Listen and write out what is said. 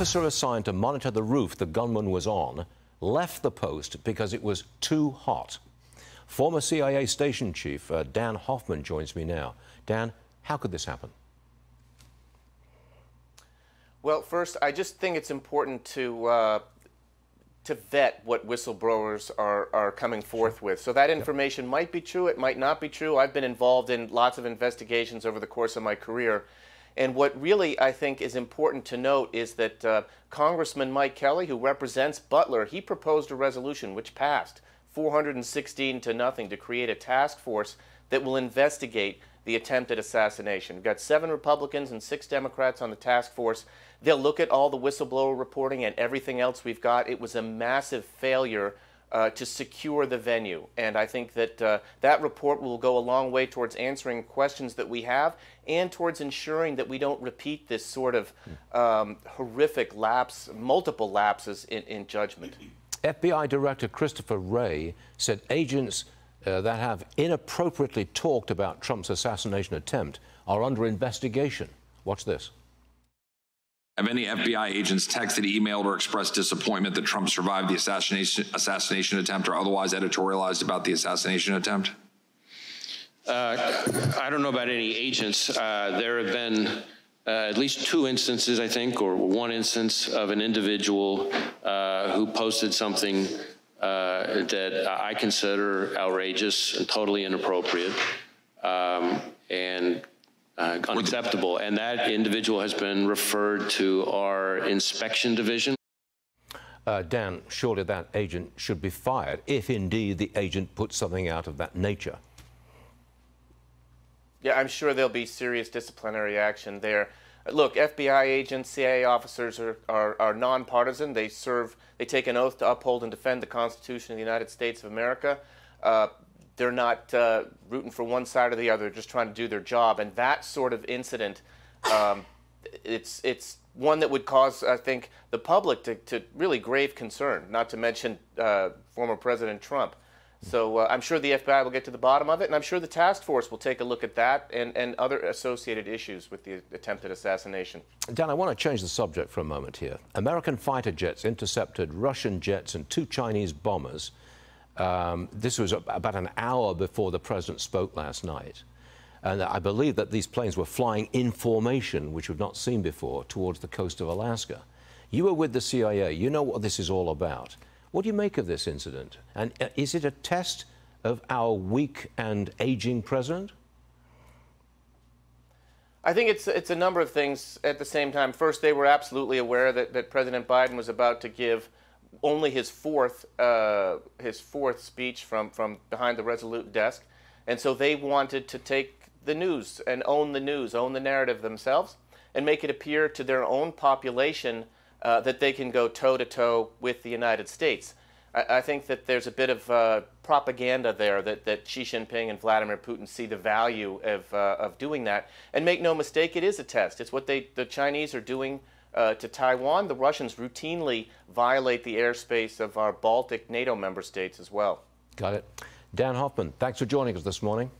officer assigned to monitor the roof the gunman was on left the post because it was too hot. Former CIA station chief uh, Dan Hoffman joins me now. Dan, how could this happen? Well, first, I just think it's important to uh, to vet what whistleblowers are, are coming forth with. So that information yep. might be true, it might not be true. I've been involved in lots of investigations over the course of my career. And what really I think is important to note is that uh, Congressman Mike Kelly, who represents Butler, he proposed a resolution which passed 416 to nothing to create a task force that will investigate the attempted assassination. We've got seven Republicans and six Democrats on the task force. They'll look at all the whistleblower reporting and everything else we've got. It was a massive failure uh, to secure the venue. And I think that uh, that report will go a long way towards answering questions that we have and towards ensuring that we don't repeat this sort of um, horrific lapse, multiple lapses in, in judgment. FBI Director Christopher Wray said agents uh, that have inappropriately talked about Trump's assassination attempt are under investigation. Watch this. Have any FBI agents texted, emailed, or expressed disappointment that Trump survived the assassination, assassination attempt or otherwise editorialized about the assassination attempt? Uh, I don't know about any agents. Uh, there have been uh, at least two instances, I think, or one instance of an individual uh, who posted something uh, that I consider outrageous and totally inappropriate. Um, and uh, unacceptable. And that individual has been referred to our inspection division. Uh, Dan, surely that agent should be fired if indeed the agent put something out of that nature. Yeah, I'm sure there'll be serious disciplinary action there. Look, FBI agents, CIA officers are, are, are nonpartisan. They serve, they take an oath to uphold and defend the Constitution of the United States of America. Uh, they're not uh, rooting for one side or the other, just trying to do their job. And that sort of incident, um, it's it's one that would cause, I think, the public to, to really grave concern. Not to mention uh, former President Trump. So uh, I'm sure the FBI will get to the bottom of it, and I'm sure the task force will take a look at that and, and other associated issues with the attempted assassination. Dan, I want to change the subject for a moment here. American fighter jets intercepted Russian jets and two Chinese bombers um, this was about an hour before the president spoke last night. And I believe that these planes were flying in formation, which we've not seen before, towards the coast of Alaska. You were with the CIA. You know what this is all about. What do you make of this incident? And uh, is it a test of our weak and aging president? I think it's it's a number of things at the same time. First, they were absolutely aware that, that President Biden was about to give only his fourth uh, his fourth speech from from behind the resolute desk, and so they wanted to take the news and own the news, own the narrative themselves, and make it appear to their own population uh, that they can go toe to toe with the United States. I, I, think that there's a bit of uh, propaganda there that, that Xi Jinping and Vladimir Putin see the value of, uh, of doing that. And make no mistake, it is a test. It's what they the Chinese are doing uh, to Taiwan, the Russians routinely violate the airspace of our Baltic NATO member states as well. Got it. Dan Hoffman, thanks for joining us this morning.